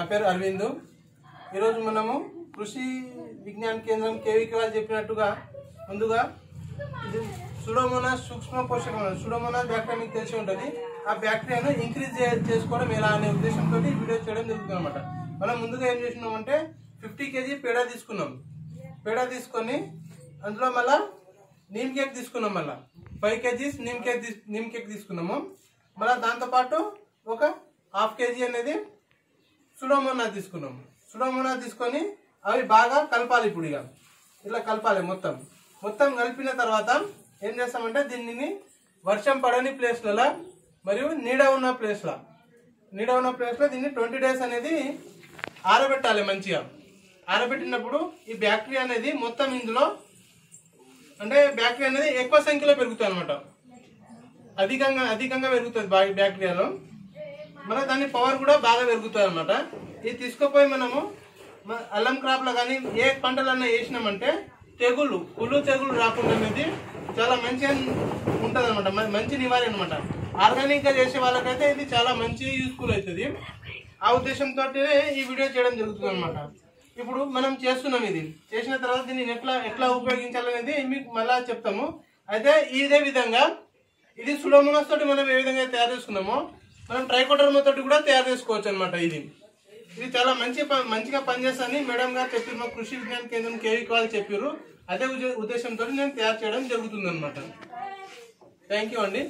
నా పేరు అరవింద్. ఈరోజు మనము కృషి విజ్ఞాన కేంద్రం కేవీకి వాళ్ళు చెప్పినట్టుగా ముందుగా సుడోమోనా సుడోమోనాస్ సూక్ష్మ పోషకం సుడోమోనాస్ బ్యాక్టీరియా మీకు తెలిసి ఉంటుంది. ఆ బ్యాక్టీరియాను ఇంక్రీజ్ చేసుకోవడం ఎలా అనే ఉద్దేశంతో ఈ వీడియో చేయడం జరుగుతుంది అనమాట మనం ముందుగా ఏం చేసినామంటే ఫిఫ్టీ కేజీ పేడ తీసుకున్నాం. పేడ తీసుకొని అందులో మళ్ళా నీమ్ కేక్ తీసుకున్నాం మళ్ళీ. Five KGs neem cake neem cake తీసుకున్నాము. మళ్ళీ దాంతోపాటు ఒక హాఫ్ కేజీ అనేది సుడోమోనా తీసుకున్నాం. సుడోమోనా తీసుకొని అవి బాగా కలపాలి ఇప్పుడు ఇక. ఇట్లా కలపాలి మొత్తం. మొత్తం కలిపిన తర్వాత ఏం చేస్తామంటే దీనిని వర్షం పడని ప్లేస్లలో మరియు నీడ ఉన్న ప్లేస్లో. నీడ ఉన్న ప్లేస్లో దీన్ని ట్వంటీ డేస్ అనేది ఆరబెట్టాలి మంచిగా. ఆరబెట్టినప్పుడు ఈ బ్యాక్టీరియా అనేది మొత్తం ఇందులో అంటే బ్యాక్టీరియా అనేది ఎక్కువ సంఖ్యలో పెరుగుతుంది అనమాట అధికంగా అధికంగా పెరుగుతుంది బా- బ్యాక్టీరియాలో. మన దాని పవర్ కూడా బాగా పెరుగుతుంది అనమాట ఇది తీసుకుపోయి మనము అల్లం క్రాప్లో కానీ ఏ పంటలన్నా వేసినామంటే తెగులు పులు తెగులు రాకుండా అనేది చాలా మంచిగా ఉంటుంది అనమాట మంచి నివారణ అనమాట ఆర్గానిక్గా చేసే వాళ్ళకైతే ఇది చాలా మంచి యూస్ఫుల్ అవుతుంది ఆ ఉద్దేశంతో ఈ వీడియో చేయడం జరుగుతుంది అనమాట ఇప్పుడు మనం చేస్తున్నాం ఇది. చేసిన తర్వాత దీన్ని ఎట్లా ఎట్లా ఉపయోగించాలనేది మీకు మళ్ళీ చెప్తాము. అయితే ఇదే విధంగా ఇది సుడోమోనస్ తోటి మనం ఏ విధంగా తయారు చేసుకున్నామో మనం ట్రైకోడర్మా తోటి కూడా తయారు చేసుకోవచ్చు అనమాట ఇది. ఇది చాలా మంచి మంచిగా పనిచేస్తుందని మేడం గారు చెప్పారు మా కృషి విజ్ఞాన కేంద్రం కేవీ వాళ్ళు చెప్పారు అదే ఉద్దేశంతో నేను తయారు చేయడం జరుగుతుంది అనమాట థ్యాంక్ యూ అండి